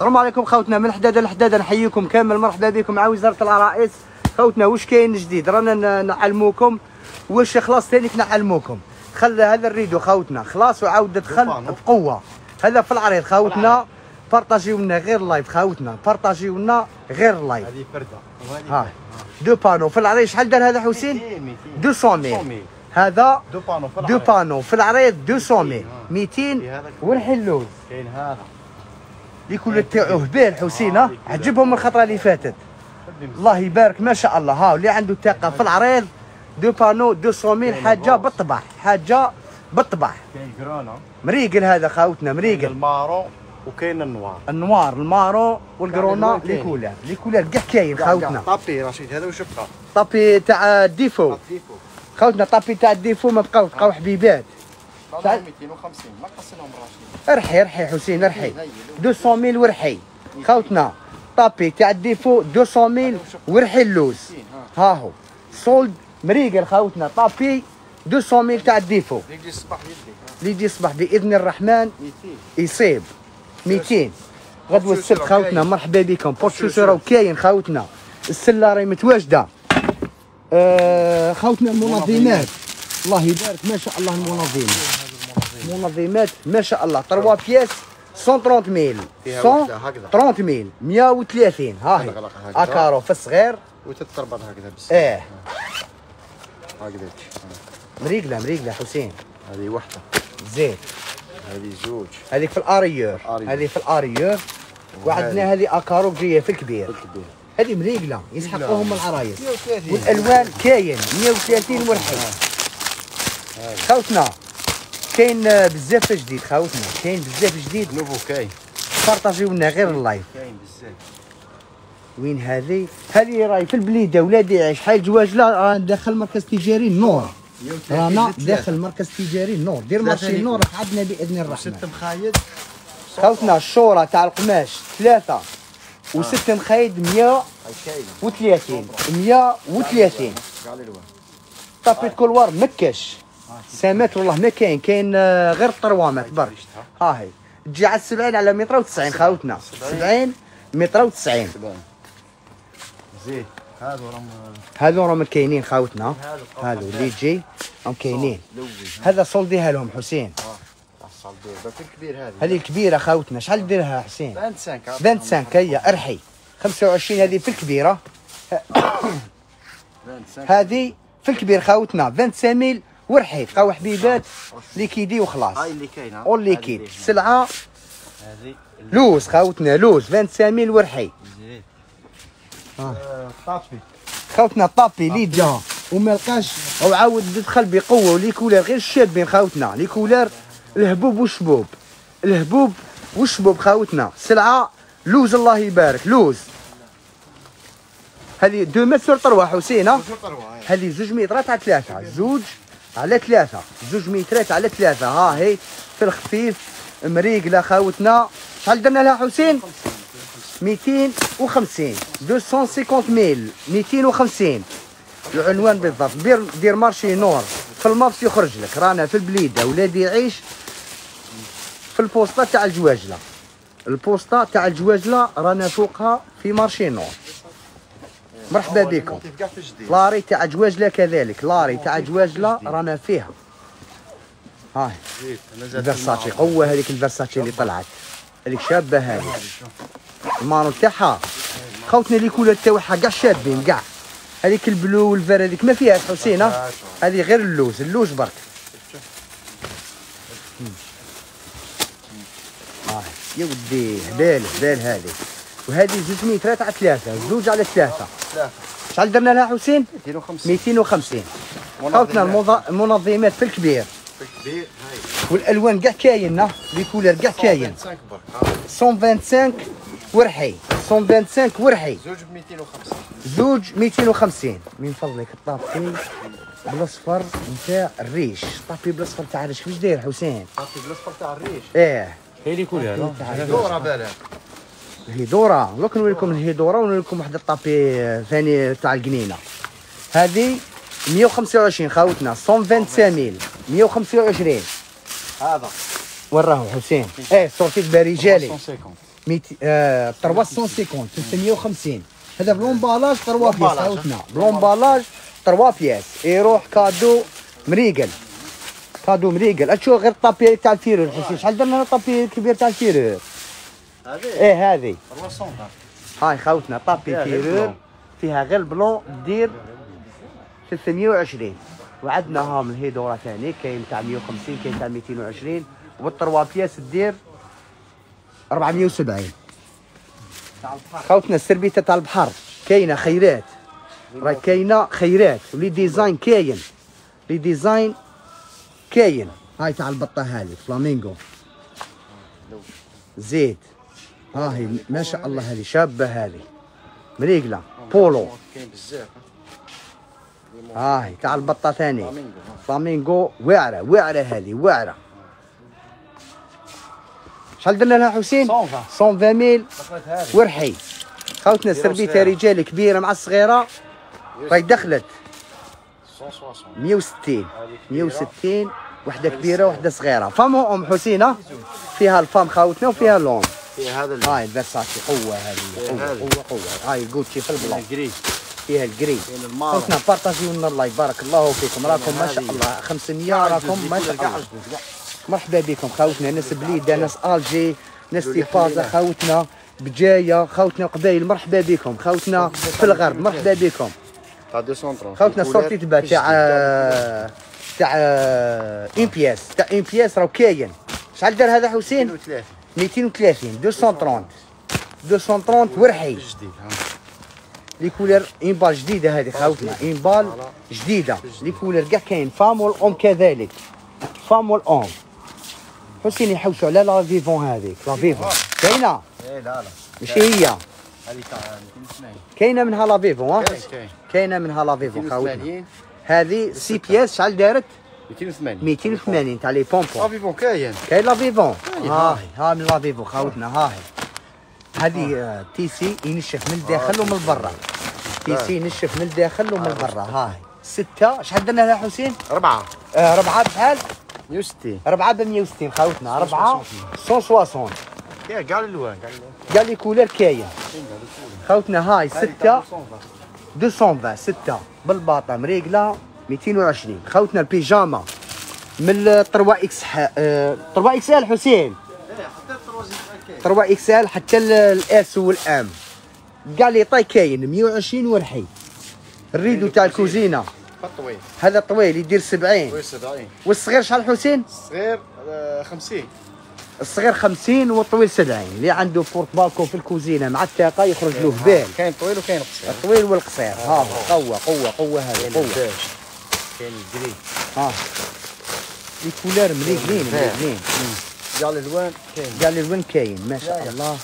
السلام عليكم خوتنا من حداده لحداده نحييكم كامل مرحبا بكم مع وزارة العرائس. خوتنا واش كاين جديد؟ رانا نعلموكم. واش خلاص ثاني نعلموكم. خلى هذا ال rideau خوتنا خلاص وعاود دخل. بقوة. هذا في العريض خوتنا بارطاجيو لنا غير live خوتنا بارطاجيو لنا غير live هذه فردة ها. deux panneaux. في العريض شحال دار هذا حسين؟ 200 200 200 mille هذا deux panneaux في deux العرض. panneaux. في العريض 200 mille آه. 200 في هذا والحلوز كاين هذا. يكون تاعو هبال حسين ها؟ آه، يكون عجبهم من الخطرة اللي فاتت. الله يبارك ما شاء الله. ها اللي عنده طاقه في العريض deux panneaux 200 mille كاين حاجة ال rose. بالطبع حاجة بالطبع مريقل هذا خاوتنا كاين مريقل. ال marron وكاين ال noir. ال noir ال marron والكرونا كاين les couleurs les couleurs كاع كاين خاوتنا. tapis رشيد هذا وش بقى؟ tapis تاع ال défaut خاوتنا tapis تاع ال défaut ما بقاو بقاو حبيبات. طابي 250 ما قصناهم رشيد ارحي ارحي حسين ارحي. هاي، هاي. 200 ميل ورحي. خوتنا. طابي تاع الديفو 200 ميل ورحي اللوز. ها. هو. سولد مريقل خوتنا طابي 200 ميل تاع الديفو يجي الصباح يدي. اللي يجي الصباح بإذن الرحمن. 200 يصيب. 200 غدوة السبت كاين. مرحبا بكم. بورتشوشرة كاين خوتنا. السله راهي متواجدة. آه خوتنا المنظمات. الله يبارك. ما شاء الله المنظمات. منظمات ما شاء الله 3 pièces 130 mille فيها واحدة هكذا. 130 mille 130 ها هي. à carreaux في الصغير وتتربط هكذا بس إيه هكذا مريقله مريقله حسين هذه وحده زين هذه زوج هذيك في ال arrière. هذه في ال arrière وعندنا هذه à carreaux جاية في الكبير الكبير هذه مريقله يسحقوهم العرايس 130 والالوان كاين 130 ورحي خوتنا كاين آه، بزاف جديد خوتنا كاين بزاف جديد. nouveau كاين. بارطاجيو لنا غير ال live. كاين بزاف. وين هذه؟ هذه راهي في البليدة ولادي يعيش حي الجواجله راه داخل مركز تجاري النور. 130 رانا. داخل مركز تجاري النور. دير ثلاثة marché. النور راح عندنا بإذن الرحمن. ست مخايد. خوتنا الشوره تاع القماش ثلاثة. وست مخايد 130 كاينة 130 كاع الالوان طابيت كل ور مكش. سامات والله ما كاين كاين آه، غير الطروامات برك. ها هي تجي على 70 على متر و90 خاوتنا 70 متر و90 زين. هذا راهم هذو راهم كاينين خاوتنا هذا هذو اللي يجي راهم كاينين. هذا صولديها لهم حسين. هذه. الكبيرة خاوتنا شحال ديرها حسين؟ 25 25 هي ارحي. 25 هذه في الكبيرة. 25 هذه في الكبير خاوتنا 25 mille ورحي بقاو حبيبات liquidé وخلاص هاي اللي كاينة. on liquide سلعة. هذه لوز خاوتنا لوز 25 mille ورحي. زين آه. tapis خوتنا tapis لي جا وما لقاش. أو عاود دخل بقوة و les couleurs غير الشابين خوتنا. les couleurs الهبوب والشبوب. الهبوب والشبوب خوتنا. سلعة. لوز الله يبارك. لوز. هذه deux mètres trois حسين ها؟ هذه زوج مترات على ثلاثة. زوج. على ثلاثة. زوج مترات على ثلاثة. ها هي في الخفيف مريقلة خاوتنا. شحال درنا لها حسين؟ 250 250 mille. 250 العنوان بالضبط. دير دير marché نور. في ال Maps يخرج لك. رانا في البليدة. ولادي يعيش في البوسطة تاع الجواجلة. البوسطة تاع الجواجلة رانا فوقها في marché نور. مرحبا بكم. l'arrêt تاع جواجله كذلك. l'arrêt تاع جواجله رانا فيها. هاي. الفرساتشي قوة هذيك الفرساتشي اللي طلعت. هذيك شابة هذه المانو تاعها. خوتنا les couleurs تاعها كاع شابين كاع هذيك ال bleu وال vert هذيك ما فيهاش حسين؟ هذه غير اللوز اللوز برك. يا ودي هبال هبال هذه. وهذه زوج مترات على ثلاثة زوج على ثلاثة. ثلاثة شحال درنا لها حسين؟ 250 250 خوتنا المنظ- المنظمات في الكبير. كبير هاي. والألوان كاع كاين ها؟ لي كولر كاع كاين. 25 برك ها. 125 ورحي. 125 ورحي. زوج ب 250 زوج 250 من فضلك الطابي بالأصفر نتاع الريش. طابي بالأصفر تاع الريش. واش داير حسين؟ عرفتي بالأصفر تاع الريش. إيه. هي كل هذا دورة بالك. الهيدورا لوك نوريكم الهيدورا ونوريكم واحد الطابي ثاني تاع القنينه هذه 125 خاوتنا 125 ميل 125 هذا. وين راهو حسين إيه صورتك برجالي 150 ميت- آه، 350 350 هذا بلومبالاج 3 بياس. عاوتنا بلومبالاج 3 بياس يروح كادو مريقل. كادو مريقل. أشوف غير الطابي تاع الفيرور حسين. شحال درنا الطابي الكبير تاع الفيرور هذه؟ إيه هذه. 300 هاي خوتنا fourrure blanc. فيها غير blanc دير 320 وعندنا ها من هي دورة ثاني كاين تاع 150 كاين تاع 220 وبال trois pièces دير 470 خوتنا السربيتة تاع البحر كاينة خيرات. راه كاينة خيرات. و les designs كاين. les designs كاين. هاي تاع البطة هذه فلامينغو. زيت. ها هي ما شاء الله هذه شابة هذه. مريقلة بولو. بزاف ها هي تاع البطة ثاني فلامينغو واعره واعره هذه واعره شحال درنا لها حسين؟ 120. 120 ميل. ورحي. خوتنا صغيرة. رجال كبيرة مع الصغيرة. راهي دخلت. 160 160 160 وحدة كبيرة وحدة صغيرة. femme homme حسينة؟ فيها ال femme خوتنا وفيها l'homme في هذا اللي هاي الفيرساتشي قوة هذه قوة. قوة قوة. هاي جوتشي في الجري فيها الجري خوتنا بارطاجيو لنا الله يبارك الله فيكم. راكم ما شاء. الله 500 راكم ما شاء الله. مرحبا بكم خوتنا ناس بليده ناس ألجي ناس تيفازا خوتنا بجاية خوتنا قبايل مرحبا بكم خوتنا في الغرب. مرحبا بكم. تاع 230 خوتنا الصورتي تبع تاع تاع اون بياس تاع اون بياس راه كاين. شحال دار هذا حسين؟ 230 230 230 230 ورحي لي كولر اون بال جديده هذه خاوتنا اون بال جديده لي كولر كاع كاين. فام والام كذلك. فام والام حسين يحوسوا على لا فيفون هذيك. لا فيفون كاينة؟ إيه لا لا. ماشي هي. هذه تاع 280 كاينة منها لا فيفون كاينة منها لا فيفون خاوتنا 280 هذه سي بياس شحال دارت؟ 280 280 تاع لي بومبون افيفون كاين. كاين لا فيفون. كاين. ها من لا فيفون خاوتنا ها هذه آه، تيسي ينشف من الداخل ومن برا تيسي ينشف من الداخل ومن برا ها ستة. شحال درنا لها حسين؟ أربعة آه ربعة بحال؟ 160 ربعة ب 160 خاوتنا ربعة 160 كاين كاع الألوان كاع les couleurs كاين. خوتنا هاي ستة. 220 ستة. بالباطة مريقلة 220 خوتنا البيجاما من 3 X 3 XL حسين. 3 XL حتى ال S وال M كاع les tailles كاين 120 ورحي. ال rideau تاع الكوزينة. طويل هذا طويل يدير 70 طويل 70 والصغير شحال حسين؟ آه، 50 الصغير 50 والطويل 70 اللي عنده بورت بالكون في الكوزينة مع التاقة يخرج له بال كاين طويل وكاين قصير. الطويل والقصير. ها قوة قوة قوة هذه قوة. كاين الجري ها لي كولور مريقلين. مريقلين كاع الألوان كاين قال وين كاين ما شاء الله.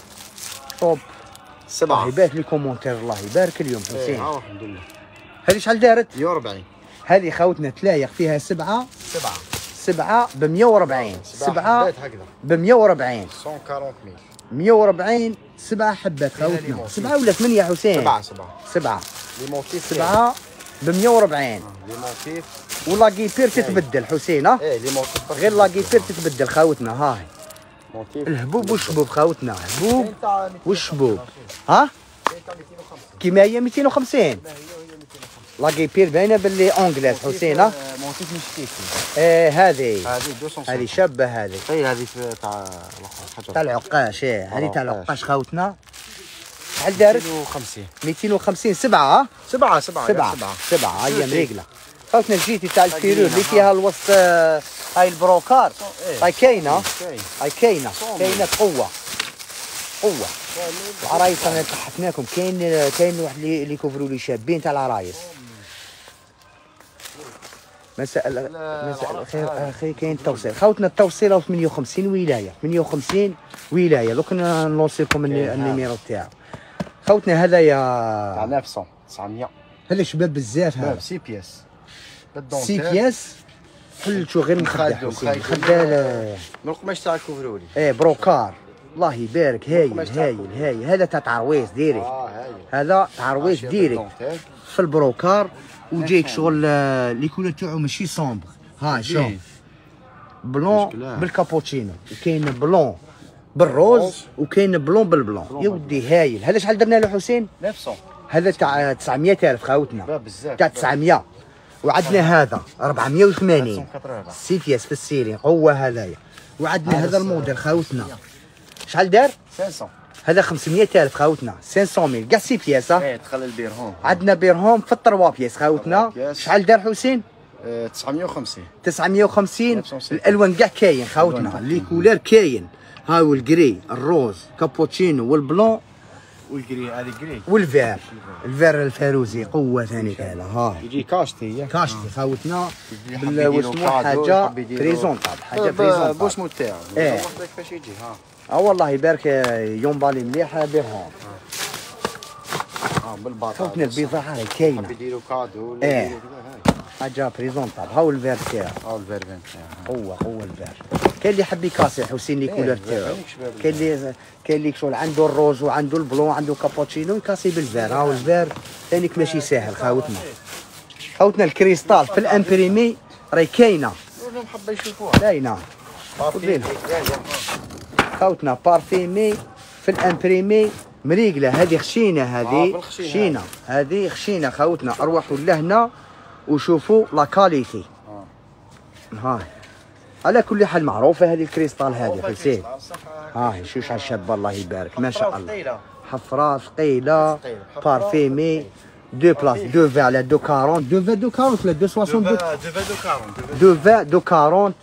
طوب. الله سبعة يبارك لي كومونتير الله يبارك اليوم إيه، حسين. عاو الحمد لله. هذه شحال دارت؟ 140 هذه خوتنا تلايق فيها سبعة. سبعة. سبعة ب 140 سبعة حبات هكذا. ب 140 140 ميل. 140 سبعة حبات ليمون. سبعة ولا ثمانية حسين؟ سبعة سبعة. سبعة. لي موتيف سبعة. ب 140 لي موتيف ولا كيبير تتبدل حسين ها؟ إيه لي موتيف غير لا كيبير تتبدل هاي. موتيف الهبوب والشبوب خوتنا هبوب والشبوب ها؟ كيما هي 250 لا كيبير باينة باللي اونجليز حسين ها موتيف إيه هذه. هذه 200 هذه شابة هذه. اي هذه تاع الحجر. تاع العقاش إيه. هذه تاع العقاش. خوتنا شحال دارت؟ 250 250 سبعة ها؟ سبعة سبعة سبعة. سبعة. سبعة هي جوتي. مريقلة. خوتنا الجيتي تاع الفيرور اللي ها. فيها الوسط آه، هاي البروكار. إيه. هاي كاينة. كاين. هاي كاينة. صومي. كاينة قوة. قوة. العرايس أنا تحفناكم. كاين كاين واحد اللي اللي يكفروا لي شابين تاع العرايس. مساء مساء الخير أخي كاين التوصيل خوتنا التوصيل 58 ولاية. 58 ولاية. دوك نلوصي لكم الني- كاين النيميرو تاعو. خوتنا هذا يا تاع 900 900 هذا شباب بزاف هذا؟ سي بياس. سي بياس؟ حلتو غير مخدع مخدو، حسين مخدو. مخدع ل- من القماش تاع الكوفرولي إيه بروكار. الله يبارك. هايل هايل هايل. هذا تاع تعرويس ديري آه هاي هذا تعرويس عشية ديري بالدونتيل. في البروكار وجايك شغل آه، لي كولور تاعو ماشي صومبر. ها شوف. زين. بلون. بالكابوتشينو. وكاين بلون. بالروز روز. وكاين بلون بالبلون. بلون يا ودي هايل. هذا شحال درنا له حسين؟ 900 هذا تاع 900 ألف خاوتنا. لا بزاف. تاع 900 وعندنا هذا 480 480. سي بياس في السيرين قوة هذايا. وعندنا هذا الموديل خاوتنا. شحال دار؟ 500 هذا 500 ألف خاوتنا. 500 ميل. كاع سي بياس ها؟ إيه دخل البيرهون عندنا بيرهوم في التروا بياس خاوتنا. شحال دار حسين؟ آه، 950 950 950. الألوان كاع كاين خاوتنا. لي كولور كاين. ها هو الجري الروز كابوتشينو والبلون. والجري هذه جري. والفير. الفير الفاروزي قوة ثاني هذا ها. يجي كاشتي كاشتي خاوتنا واسمو حاجة بريزونطابل حاجة ب- بريزونطابل بوسمو تاعو. وحدك كيفاش يجي ها. آه والله يبارك يومبالي مليح بيرهم ها. بالبطاطا خوتنا البيضاء هاي يحب كاينة يديرو كادو ولا حاجة بريزونطابل هاو الفير تاعو ها الفيرفين تاعها قوه قوه الفير كاين اللي يحب يكاسي حسين لي إيه، كولور الفير تاعو. كاين اللي كاين اللي شغل عنده الروز وعنده البلون عنده كابوتشينو يكاسي بالفير هاو الفير ثانيك ماشي ساهل خاوتنا. خاوتنا الكريستال في الامبريمي راهي كاينة. محبه يشوفوها. بارفي. خاوتنا بارفيمي في الامبريمي مريقلة. هذه خشينة آه، هذه بالخشينة. خشينة. هذه خشينة خاوتنا. اروحوا لهنا وشوفوا لا كاليتي آه. هاي على كل حال معروفة هذه الكريستال هذه حسين. هاي شوش على الشابه الله يبارك ما شاء الله. حفراء ثقيلة. بارفيمي دو بلاص دو في على دو 40 دو في دو 40 ولا دو 60 دو دو دو كارون دو في دو 40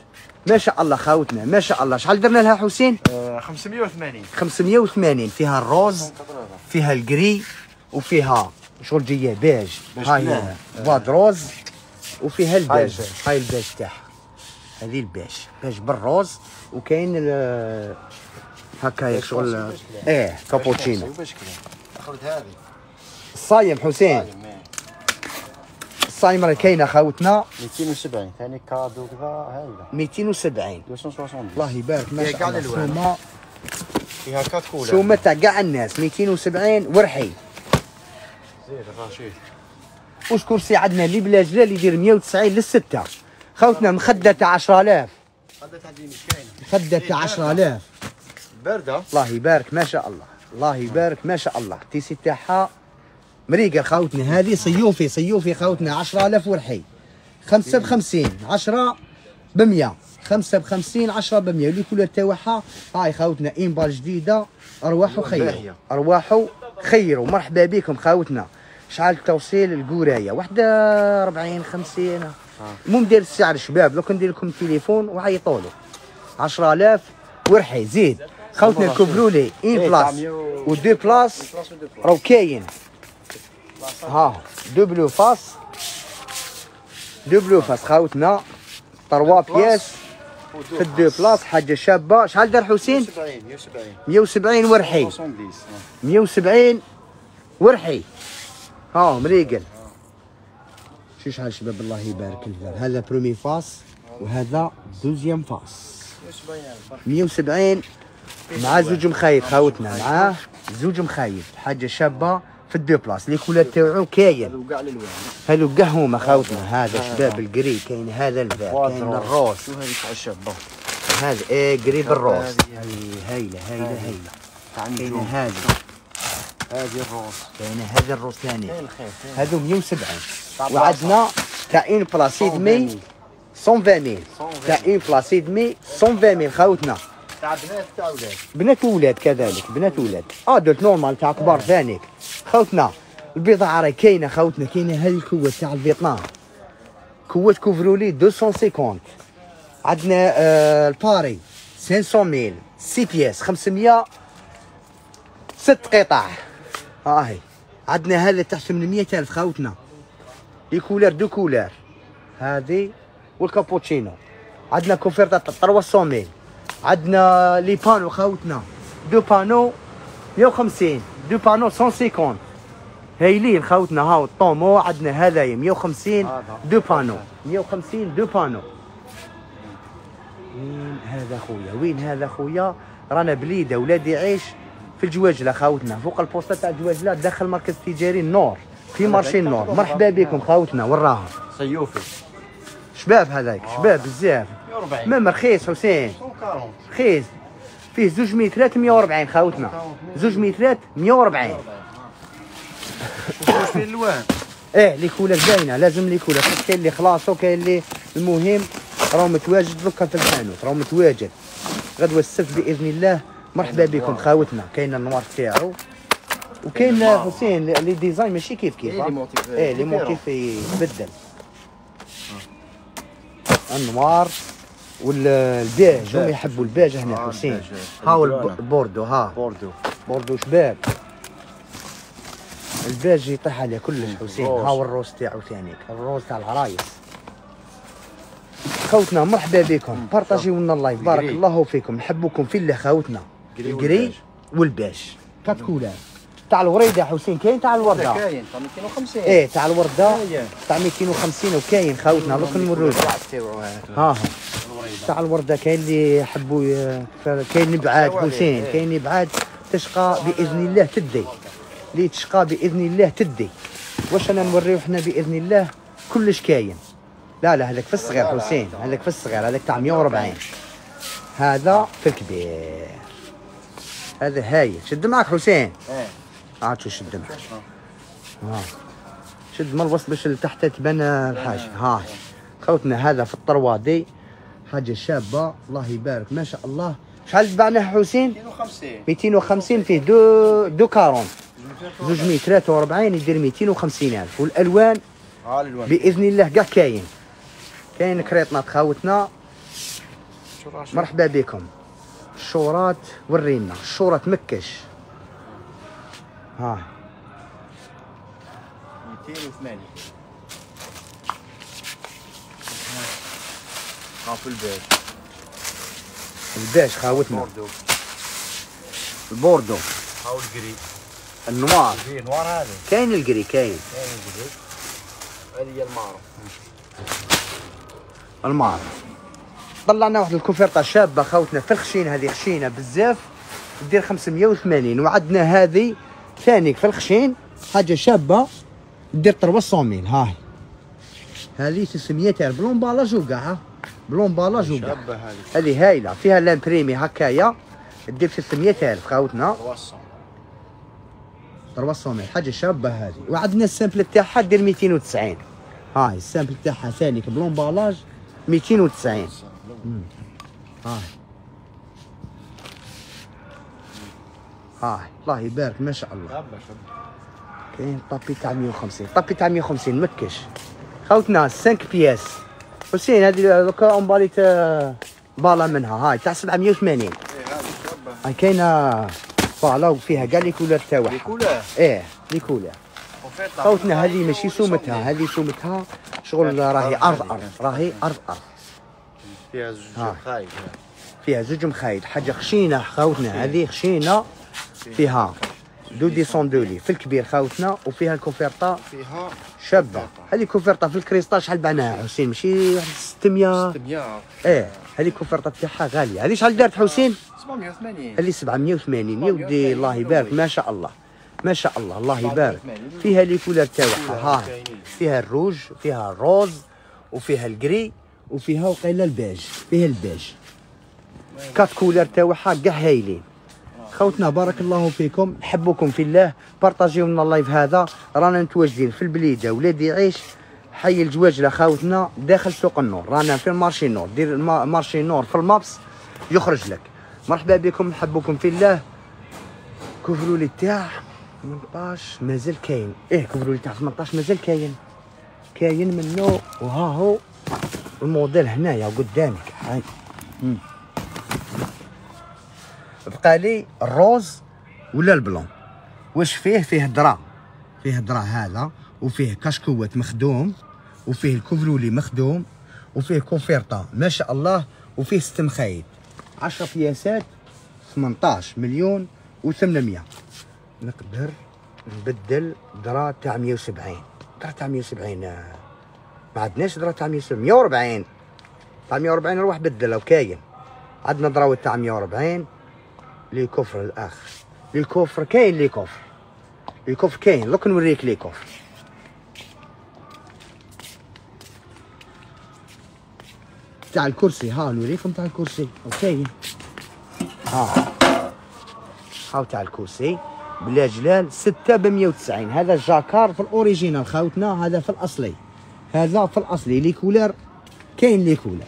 ما شاء الله خاوتنا ما شاء الله. شحال درنا لها حسين؟ 580 580 فيها الروز فيها الجري وفيها شغل جاية بيج هاي. فاد روز وفيها البيج. هاي البيج تاعها. هذه البيج بيج بالروز. وكاين هكا شغل. إيه كابوتشينو. اخذت هذه. الصايم حسين. الصايم راه كاينة خاوتنا 270 ثاني كادو كذا هايلة. 270 270 الله يبارك ما شاء الله. فيها كات كولا سومه تاع كاع الناس. 270 ورحي. زيد الرشيد. واش كرسي عندنا اللي بلا جلال يدير 190 للستة؟ خوتنا مخدة تاع 10000 خدت هذه مش كاينة مخدة تاع 10000 باردة؟ الله يبارك ما شاء الله. الله يبارك ما شاء الله. التيسي تاعها. مريقة خوتنا هذه صيوفي صيوفي خوتنا 10000 ورحي. 5 ب 50 10 ب 100 5 ب 50 10 ب 100 اللي كل تاعها هاي خوتنا إنبال جديدة أرواحوا خيروا باهية. خيروا مرحبا بكم خوتنا شحال التوصيل القراية. واحدة 40 50 مو ندير السعر شباب لو كان ندير لكم تليفون وعيطوا له 10000 ورحي زيد. خوتنا الكوبلوا لي. ان إيه، بلاس تعميو- ودو بلاس راهو كاين ها دو بلو فاس دو بلو فاس خاوتنا تروا بياس. في ال deux places حاجة شابة. شحال دار حسين؟ 170 170 170 ورحي. 70 170 ورحي. ها مريقل. شو شحال شباب الله يبارك ال vert هذا première face وهذا deuxième face 170 مع زوج مخايد. خاوتنا معاه زوج مخايد. حاجة شابة. في ال deux places les couleurs تاعو كاين. هلو كاع هما خاوتنا هذا شباب ال gris كاين هذا ال vert كاين تاع الشابه هذا إيه قريب هذه- هاي هايله هايله هايله كاين هذه. هذه ال rose. كاين هذا ال rose ثاني هذو 170 تاع وعندنا تاع une place et demie 120 mille تاع une place et demie 120 mille خاوتنا تاع بنات تاع ولاد. بنات وولاد كذلك بنات وولاد. adulte normal تاع كبار ثانيك خوتنا. البضاعه راهي كاينة خوتنا كاينة هذه ال couette تاع الفيتنام. couette couvre-lit 250 عندنا آه ال parure 500 mille six pièces 500 ست قطع. هاي عندنا هذا تاع 800 ألف خوتنا. les couleurs deux couleurs هذه والكابوتشينو. عندنا كوفرتا تاع 300 mille. عندنا les panneaux خوتنا. deux panneaux 150 deux panneaux 150 هايلين خوتنا هاو الطومو عندنا هذايا 150 هذا. deux panneaux. 150 deux panneaux. وين هذا خويا؟ وين هذا خويا؟ رانا بليدة ولاد يعيش في الجواجله خاوتنا فوق البوسطه تاع الجواجله داخل مركز تجاري النور في marché النور مرحبا بكم خاوتنا وراها. سيوفي. شباب هذاك شباب بزاف. 140 même رخيص حسين. 140 رخيص فيه زوج مترات 140 خاوتنا. زوج مترات 140 واش فيه الالوان إيه les couleurs باينه لازم les couleurs. حيت كاين اللي خلاص وكاين اللي المهم راهو متواجد دوكا في الحانوت راهو متواجد. غدوة السبت بإذن الله. مرحبا بكم خاوتنا. كاين ال noir تاعو. وكاين حسين les designs ماشي كيف كيف إيه، إيه les différents. motif يتبدل. ال noir. والبيج هم يحبوا البيج هنا آه، حسين. هاو البوردو ها. بوردو. بوردو شباب. الباج يطيح عليه كلش حسين. هاو ال rose تاعو ثاني. ال rose تاع العرايس. خوتنا مرحبا بكم. بارطاجيو لنا ال live. بارك. الله فيكم. نحبكم في الله خوتنا. وال beige. وال beige quatre couleurs تاع الوريده حسين كاين تاع الوردة؟ كاين تاع 250 إيه تاع الوردة. تاع 250 وكاين خوتنا. دوك هذا ها ها. تاع الوردة كاين اللي يحبوا كاين عليه، حسين إيه. كاين نبعاد تشقى بإذن الله تدي. اللي تشقى بإذن الله تدي. واش أنا نوريو حنا بإذن الله؟ كلش كاين. لا لا هذاك في الصغير حسين هذاك في الصغير هذاك تاع 140 هذا في الكبير. هذا هايل شد معك حسين. إيه. عاد شو شد معك شد من الوسط باش لتحت تبان الحاجة. ها. خوتنا هذا في الطروادي. حاجة شابة. الله يبارك. ما شاء الله. شحال تبعناه حسين؟ 250 250 فيه. دو دو كارون. زوج مية 43 يدير 250 ألف. والألوان ها الألوان. بإذن الله كاع كاين. كاين كريطنا تخاوتنا؟ مرحبا بكم. الشورات ورينا. الشورات مكش. ها. 280 ها في البيت. الباش خاوتنا؟ بوردو. البوردو. هاو الجري. النوار. فيه نوار هذا. كاين القري كاين. كاين الجري. هذه هي المعرض المار طلعنا واحد الكوفرطه شابة خوتنا في الخشين هذه خشينة بزاف. دير 580 وعندنا هذه ثاني في الخشين. حاجة شابة. دير 300 ميل هاي. هذه 600 الف ب l'emballage وكاع ها. ب l'emballage وكاع هذه هايلة فيها l'imprimé هكايا دير 600 الف خوتنا توصل 300 mille حاجة شابة هذه. وعندنا ال simple تاعها دير 290 هاي ال simple تاعها ثاني ب l'emballage 290 هاي. هاي الله يبارك ما شاء الله. كاين tapis تاع 150 tapis تاع 150 مكش. خوتنا 5 pièces حسين هذه دوكا emballé تاع بالا منها. هاي تاع 780 إيه هذه شابة. هاي كاينة بالا وفيها كاع les couleurs تاعها les couleurs إيه les couleurs خوتنا هذه ماشي سومتها هذه سومتها شغل راهي أرض أرض راهي أرض أرض. فيها زوج ها. مخايد فيها زوج مخايد. حاجة خشينة خوتنا. هذه خشينة. فيها. deux descentes de lit في الكبير خوتنا وفيها الكوفرطه فيها شابة. هذه كوفرطه في ال cristal شحال بعناها حسين ماشي 600 600 إيه هذه كوفرطه تاعها غالية. هذه شحال دارت حسين؟ 780 هذه 780 يا ودي الله يبارك. ما شاء الله. ما شاء الله. الله يبارك. فيها les couleurs تاعها ها. فيها الروج فيها ال rose وفيها الجري وفيها وقيله البيج. فيها البيج. quatre couleurs تاعها كاع هايلين خوتنا بارك الله فيكم. نحبكم في الله. بارطاجيو لنا ال live هذا. رانا متواجدين في البليدة. ولادي يعيش حي الجواجله خاوتنا داخل سوق النور. رانا في ال marché النور دير الما- marché النور في ال Maps يخرج لك. مرحبا بكم. نحبكم في الله. couvre-lit تاع 18 مازال كاين. إيه couvre-lit تاع 18 مازال كاين. كاين منه. وها هو الموديل هنايا قدامك. هاي. بقى لي ال rose ولا ال blanc. واش فيه؟ فيه drap. فيه drap هذا وفيه cache-couette مخدوم وفيه ال couvre-lit مخدوم وفيه كوفيرطا ما شاء الله وفيه ست مخايد 10 بياسات 18 مليون و800 نقدر نبدل drap تاع 170 درا تاع 170 آه، ما عندناش درا تاع 170 140 تاع 140 نروح بدل لو كاين عندنا دراوة تاع 140 لي كفر الآخر. لي كفر كاين لي كفر لي كفر كاين. لوك نوريك لي كفر تاع الكرسي. ها نوريكم تاع الكرسي. وكاين ها. هاو تاع الكوسي بلا جلال ستة ب 190 هذا ال jacquard في ال original خاوتنا. هذا في الأصلي. هذا في الأصلي. les couleurs. كاين les couleurs.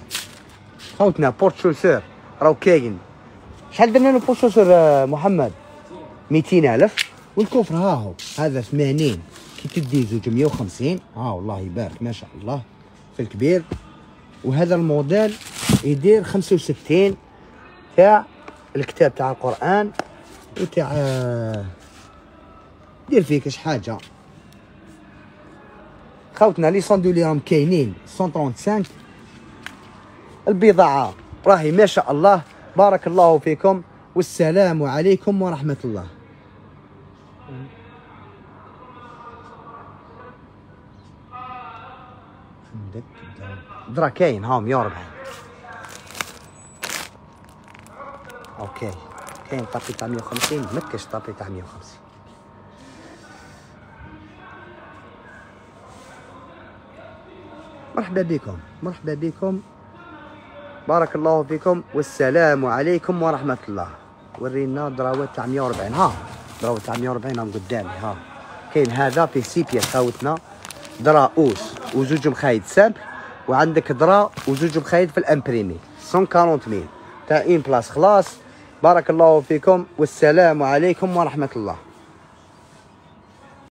خاوتنا porte-chaussures راهو كاين. شحال درنا له porte-chaussures آه، محمد؟ 200 ألف. وال couvre ها هو هذا 80 كي تدي زوج 150 ها والله يبارك ما شاء الله في الكبير. وهذا الموديل يدير 65 تاع الكتاب تاع القرآن وتاع آه، دير فيه كاش حاجة. خوتنا لي راهم كاينين 135 البضاعة راهي ما شاء الله بارك الله فيكم والسلام عليكم ورحمة الله. drap كاين ها 140 OK. كاين tapis تاع 150 ما كاش tapis تاع 150 مرحبا بكم مرحبا بكم. بارك الله فيكم والسلام عليكم ورحمة الله. ورينا دراوات تاع 140 ها دراوات تاع 140 هم قدامي. ها كاين هذا في سيبيا خاوتنا drap housse وزوج مخايد simple وعندك drap وزوج مخايد في ال imprimé 140 mille تاع une place خلاص. بارك الله فيكم والسلام عليكم ورحمة الله.